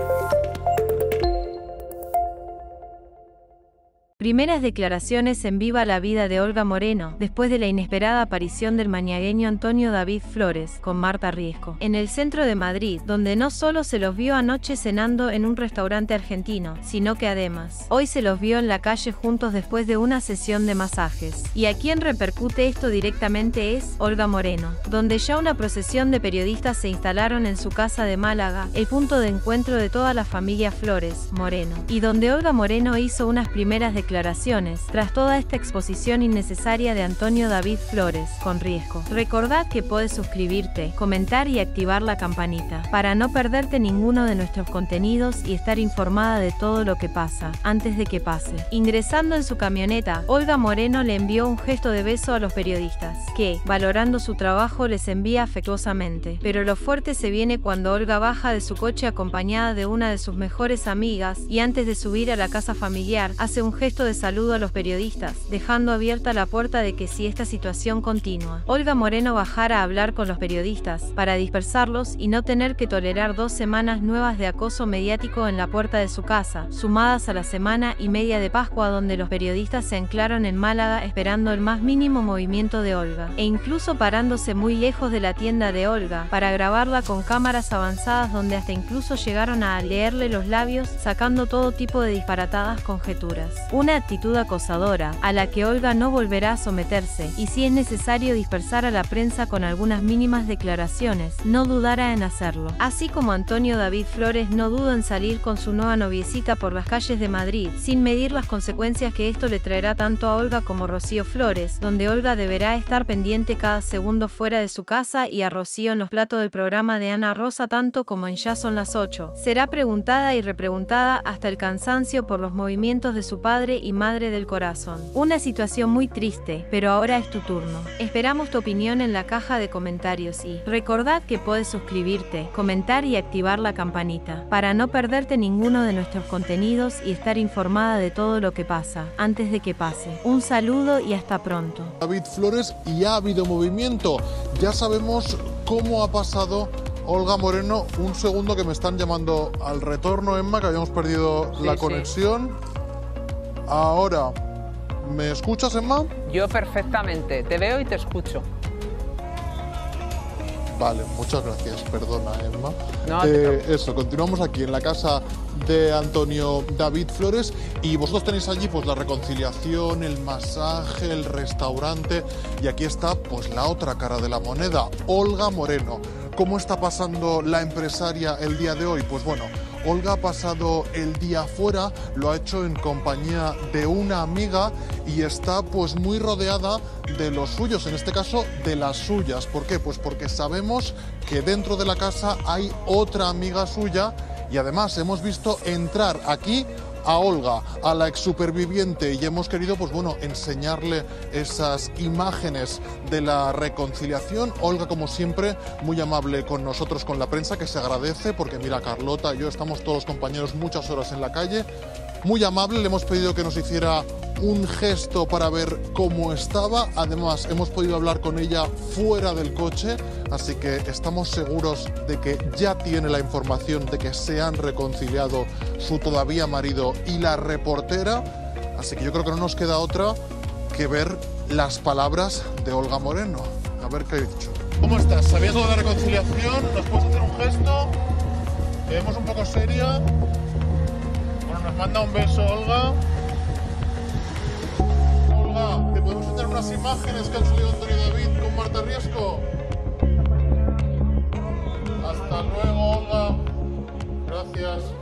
Thank you. Primeras declaraciones en Viva la Vida de Olga Moreno, después de la inesperada aparición del mañagueño Antonio David Flores, con Marta Riesco, en el centro de Madrid, donde no solo se los vio anoche cenando en un restaurante argentino, sino que además, hoy se los vio en la calle juntos después de una sesión de masajes. Y a quien repercute esto directamente es Olga Moreno, donde ya una procesión de periodistas se instalaron en su casa de Málaga, el punto de encuentro de toda la familia Flores, Moreno, y donde Olga Moreno hizo unas primeras declaraciones declaraciones, tras toda esta exposición innecesaria de Antonio David Flores, con riesgo. Recordad que puedes suscribirte, comentar y activar la campanita, para no perderte ninguno de nuestros contenidos y estar informada de todo lo que pasa, antes de que pase. Ingresando en su camioneta, Olga Moreno le envió un gesto de beso a los periodistas, que, valorando su trabajo, les envía afectuosamente. Pero lo fuerte se viene cuando Olga baja de su coche acompañada de una de sus mejores amigas y antes de subir a la casa familiar, hace un gesto de saludo a los periodistas, dejando abierta la puerta de que si esta situación continúa, Olga Moreno bajara a hablar con los periodistas, para dispersarlos y no tener que tolerar dos semanas nuevas de acoso mediático en la puerta de su casa, sumadas a la semana y media de Pascua donde los periodistas se anclaron en Málaga esperando el más mínimo movimiento de Olga, e incluso parándose muy lejos de la tienda de Olga, para grabarla con cámaras avanzadas donde hasta incluso llegaron a leerle los labios, sacando todo tipo de disparatadas conjeturas actitud acosadora, a la que Olga no volverá a someterse, y si es necesario dispersar a la prensa con algunas mínimas declaraciones, no dudará en hacerlo. Así como Antonio David Flores no duda en salir con su nueva noviecita por las calles de Madrid, sin medir las consecuencias que esto le traerá tanto a Olga como Rocío Flores, donde Olga deberá estar pendiente cada segundo fuera de su casa y a Rocío en los platos del programa de Ana Rosa tanto como en Ya son las 8. Será preguntada y repreguntada hasta el cansancio por los movimientos de su padre y madre del corazón. Una situación muy triste, pero ahora es tu turno. Esperamos tu opinión en la caja de comentarios y recordad que puedes suscribirte, comentar y activar la campanita para no perderte ninguno de nuestros contenidos y estar informada de todo lo que pasa antes de que pase. Un saludo y hasta pronto. David Flores y ha habido movimiento. Ya sabemos cómo ha pasado Olga Moreno, un segundo que me están llamando al retorno, Emma, que habíamos perdido la conexión. Ahora, ¿me escuchas, Emma? Yo perfectamente, te veo y te escucho. Vale, muchas gracias, perdona, Emma. No, eh, eso, continuamos aquí en la casa de Antonio David Flores y vosotros tenéis allí pues la reconciliación, el masaje, el restaurante y aquí está pues la otra cara de la moneda, Olga Moreno. ¿Cómo está pasando la empresaria el día de hoy? Pues bueno, Olga ha pasado el día fuera, lo ha hecho en compañía de una amiga y está pues muy rodeada de los suyos, en este caso de las suyas. ¿Por qué? Pues porque sabemos que dentro de la casa hay otra amiga suya y además hemos visto entrar aquí a Olga, a la ex superviviente, y hemos querido, pues bueno, enseñarle esas imágenes de la reconciliación. Olga, como siempre, muy amable con nosotros, con la prensa, que se agradece, porque mira, Carlota y yo estamos todos compañeros muchas horas en la calle. Muy amable, le hemos pedido que nos hiciera un gesto para ver cómo estaba. Además, hemos podido hablar con ella fuera del coche, así que estamos seguros de que ya tiene la información de que se han reconciliado su todavía marido y la reportera. Así que yo creo que no nos queda otra que ver las palabras de Olga Moreno. A ver qué ha dicho. ¿Cómo estás? ¿Sabiendo de reconciliación? ¿Nos puedes hacer un gesto? Vemos un poco seria. Manda un beso Olga. ¿te podemos hacer unas imágenes que han subido Antonio David con Marta Riesco? Hasta luego, Olga. Gracias.